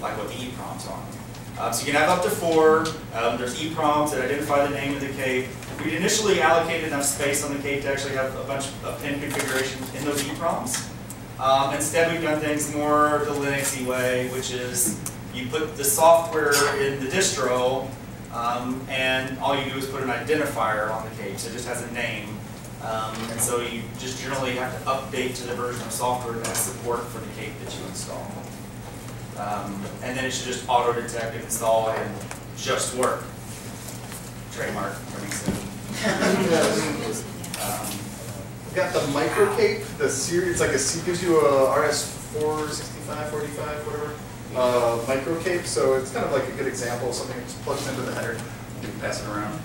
like what the EEPROMs are. Um, so you can have up to four. Um, there's EEPROMs that identify the name of the cape. We initially allocated enough space on the cape to actually have a bunch of pin configurations in those EEPROMs. Um, instead, we've done things more the Linuxy way, which is you put the software in the distro, um, and all you do is put an identifier on the cape, so it just has a name. Um, and so you just generally have to update to the version of software that has support for the cape that you install. Um, and then it should just auto-detect and install and just work. Trademark coming soon. Um, We've got the micro cape, the series, it's like a, C- gives you a RS 465, 45, whatever, uh, micro cape, so it's kind of like a good example, something that just into the header, you can pass it around.